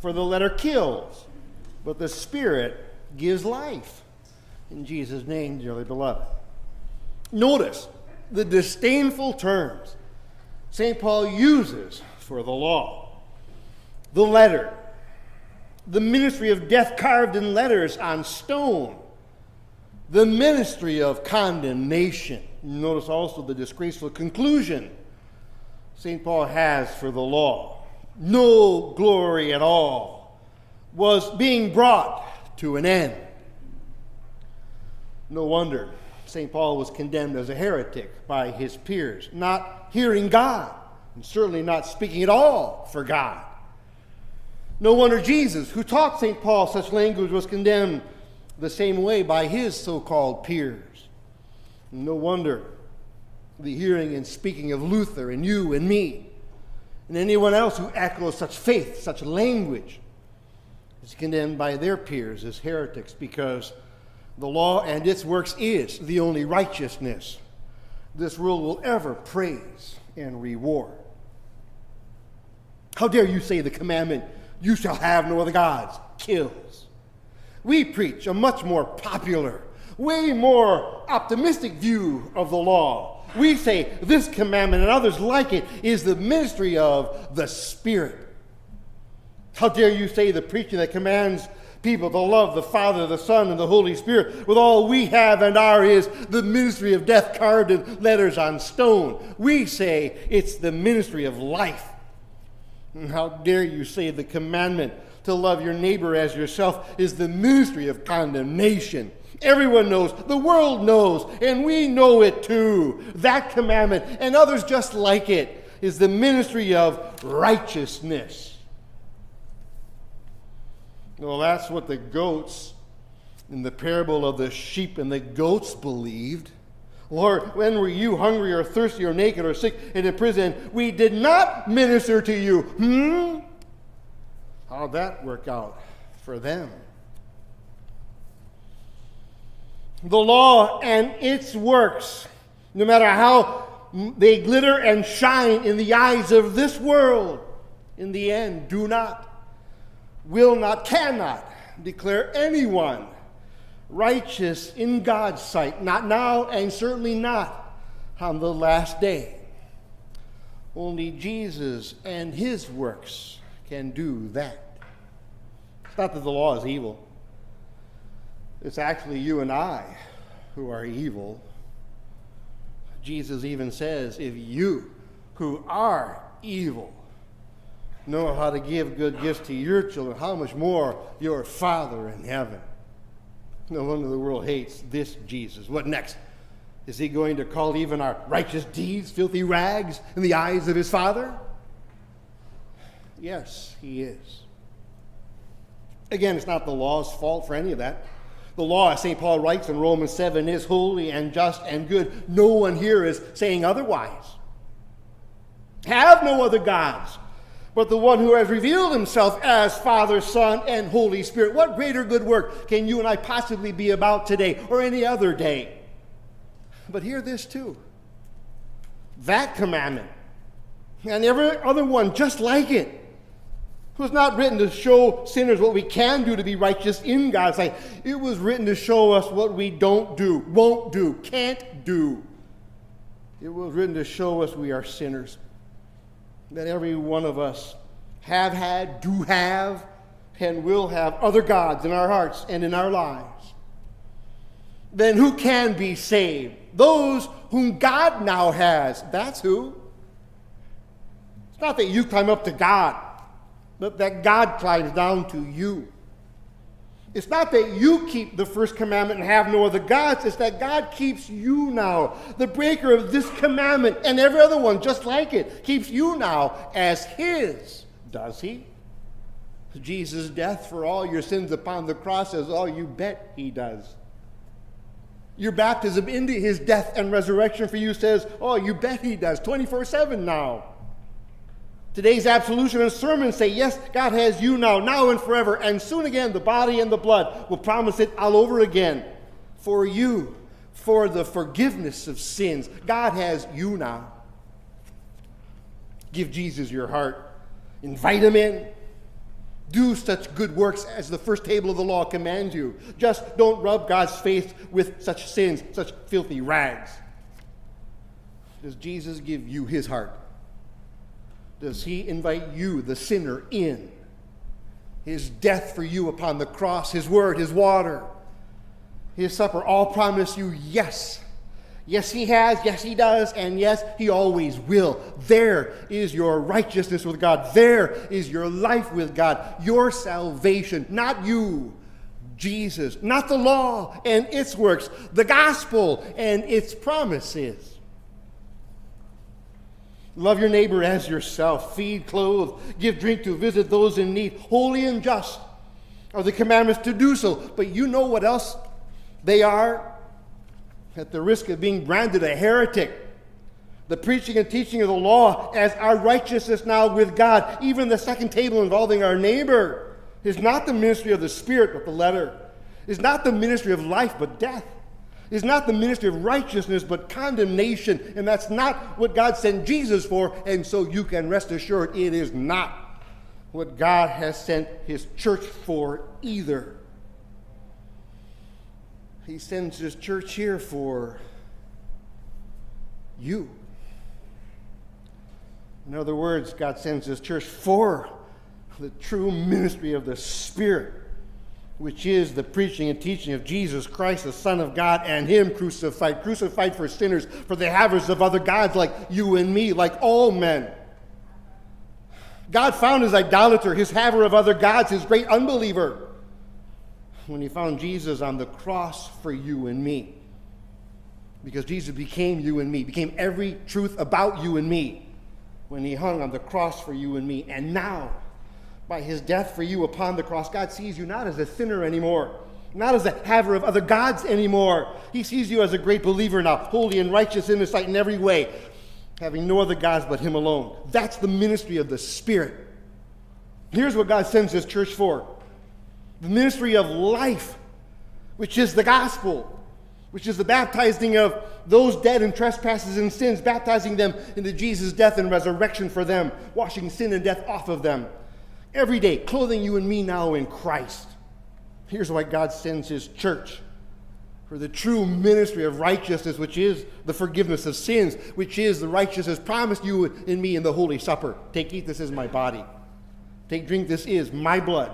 For the letter kills, but the Spirit gives life. In Jesus' name, dearly beloved. Notice the disdainful terms St. Paul uses for the law. The letter, the ministry of death carved in letters on stone, the ministry of condemnation. Notice also the disgraceful conclusion St. Paul has for the law. No glory at all was being brought to an end. No wonder St. Paul was condemned as a heretic by his peers, not hearing God, and certainly not speaking at all for God. No wonder Jesus, who taught St. Paul such language, was condemned the same way by his so called peers. No wonder the hearing and speaking of Luther and you and me and anyone else who echoes such faith, such language, is condemned by their peers as heretics because the law and its works is the only righteousness this world will ever praise and reward. How dare you say the commandment, you shall have no other gods, kills? We preach a much more popular, way more optimistic view of the law. We say this commandment and others like it is the ministry of the Spirit. How dare you say the preaching that commands people to love the Father, the Son, and the Holy Spirit with all we have and are is the ministry of death carved in letters on stone. We say it's the ministry of life. And how dare you say the commandment to love your neighbor as yourself is the ministry of condemnation. Everyone knows, the world knows, and we know it too. That commandment and others just like it is the ministry of righteousness. Well, that's what the goats in the parable of the sheep and the goats believed. Lord, when were you hungry or thirsty or naked or sick and in prison? We did not minister to you. Hmm? How'd that work out for them? The law and its works, no matter how they glitter and shine in the eyes of this world, in the end, do not will not, cannot declare anyone righteous in God's sight, not now and certainly not on the last day. Only Jesus and his works can do that. It's not that the law is evil, it's actually you and I who are evil. Jesus even says, if you who are evil know how to give good gifts to your children, how much more your Father in heaven? No wonder the world hates this Jesus. What next? Is he going to call even our righteous deeds filthy rags in the eyes of his Father? Yes, he is. Again, it's not the law's fault for any of that. The law, as St. Paul writes in Romans 7, is holy and just and good. No one here is saying otherwise. Have no other gods but the one who has revealed himself as Father, Son, and Holy Spirit. What greater good work can you and I possibly be about today or any other day? But hear this too that commandment and every other one just like it was not written to show sinners what we can do to be righteous in God's sight. It was written to show us what we don't do, won't do, can't do. It was written to show us we are sinners that every one of us have had, do have, and will have other gods in our hearts and in our lives, then who can be saved? Those whom God now has. That's who. It's not that you climb up to God, but that God climbs down to you. It's not that you keep the first commandment and have no other gods. It's that God keeps you now. The breaker of this commandment and every other one just like it keeps you now as His. Does He? Jesus' death for all your sins upon the cross says, Oh, you bet He does. Your baptism into His death and resurrection for you says, Oh, you bet He does. 24 7 now. Today's absolution and sermon say, yes, God has you now, now and forever. And soon again, the body and the blood will promise it all over again for you, for the forgiveness of sins. God has you now. Give Jesus your heart. Invite him in. Do such good works as the first table of the law commands you. Just don't rub God's face with such sins, such filthy rags. Does Jesus give you his heart? Does he invite you, the sinner, in? His death for you upon the cross, his word, his water, his supper all promise you yes. Yes, he has. Yes, he does. And yes, he always will. There is your righteousness with God. There is your life with God. Your salvation, not you, Jesus, not the law and its works, the gospel and its promises. Love your neighbor as yourself. Feed, clothe, give drink to, visit those in need. Holy and just are the commandments to do so. But you know what else they are? At the risk of being branded a heretic. The preaching and teaching of the law as our righteousness now with God, even the second table involving our neighbor, is not the ministry of the Spirit, but the letter. Is not the ministry of life, but death is not the ministry of righteousness, but condemnation. And that's not what God sent Jesus for. And so you can rest assured it is not what God has sent his church for either. He sends his church here for you. In other words, God sends his church for the true ministry of the Spirit which is the preaching and teaching of Jesus Christ, the Son of God, and Him crucified, crucified for sinners, for the havers of other gods like you and me, like all men. God found his idolater, his haver of other gods, his great unbeliever, when he found Jesus on the cross for you and me. Because Jesus became you and me, became every truth about you and me when he hung on the cross for you and me. And now, by his death for you upon the cross, God sees you not as a sinner anymore, not as a haver of other gods anymore. He sees you as a great believer now, holy and righteous in his sight in every way, having no other gods but him alone. That's the ministry of the Spirit. Here's what God sends his church for the ministry of life, which is the gospel which is the baptizing of those dead in trespasses and sins, baptizing them into Jesus' death and resurrection for them, washing sin and death off of them every day, clothing you and me now in Christ. Here's why God sends his church for the true ministry of righteousness, which is the forgiveness of sins, which is the righteousness promised you and me in the Holy Supper. Take, eat, this is my body. Take, drink, this is my blood,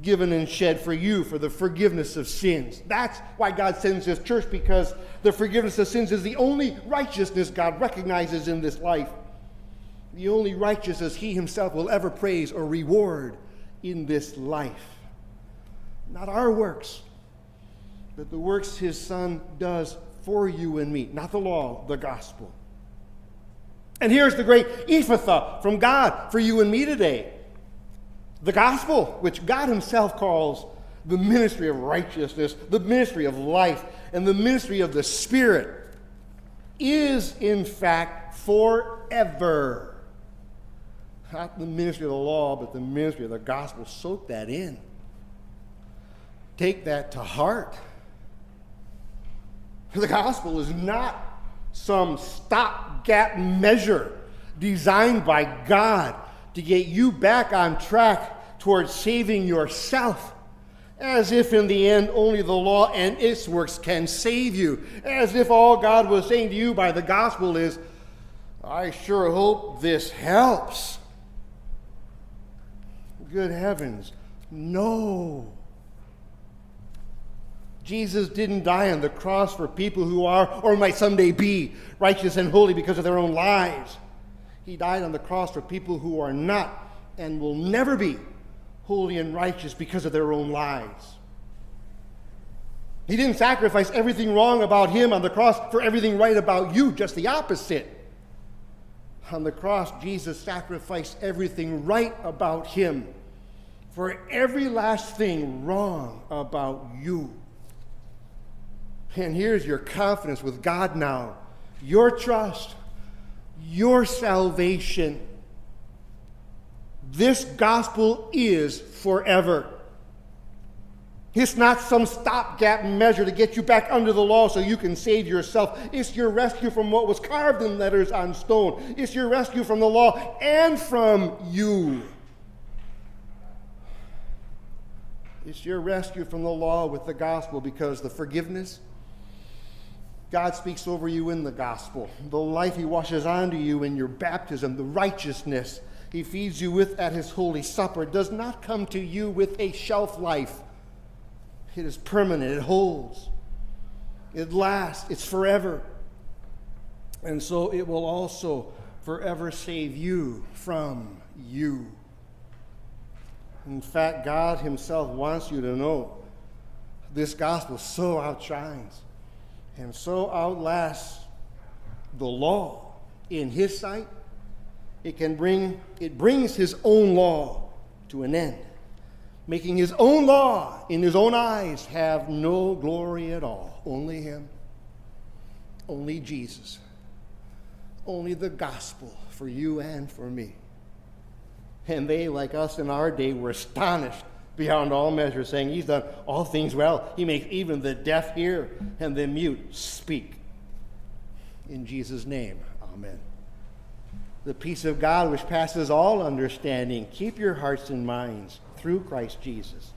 given and shed for you for the forgiveness of sins. That's why God sends his church, because the forgiveness of sins is the only righteousness God recognizes in this life the only righteousness he himself will ever praise or reward in this life. Not our works, but the works his son does for you and me, not the law, the gospel. And here's the great Ephphatha from God for you and me today. The gospel, which God himself calls the ministry of righteousness, the ministry of life, and the ministry of the Spirit, is in fact forever not the ministry of the law, but the ministry of the gospel. Soak that in. Take that to heart. The gospel is not some stopgap measure designed by God to get you back on track towards saving yourself. As if in the end only the law and its works can save you. As if all God was saying to you by the gospel is, I sure hope this helps good heavens. No. Jesus didn't die on the cross for people who are or might someday be righteous and holy because of their own lives. He died on the cross for people who are not and will never be holy and righteous because of their own lives. He didn't sacrifice everything wrong about him on the cross for everything right about you, just the opposite. On the cross, Jesus sacrificed everything right about him for every last thing wrong about you. And here's your confidence with God now your trust, your salvation. This gospel is forever. It's not some stopgap measure to get you back under the law so you can save yourself. It's your rescue from what was carved in letters on stone. It's your rescue from the law and from you. It's your rescue from the law with the gospel because the forgiveness, God speaks over you in the gospel. The life He washes onto you in your baptism, the righteousness He feeds you with at His holy supper, does not come to you with a shelf life. It is permanent, it holds, it lasts, it's forever. And so it will also forever save you from you. In fact, God Himself wants you to know this gospel so outshines and so outlasts the law in His sight. It can bring, it brings His own law to an end, making His own law in His own eyes have no glory at all. Only Him, only Jesus, only the gospel for you and for me. And they, like us in our day, were astonished beyond all measure, saying, He's done all things well. He makes even the deaf hear and the mute speak. In Jesus' name, amen. The peace of God, which passes all understanding, keep your hearts and minds through Christ Jesus.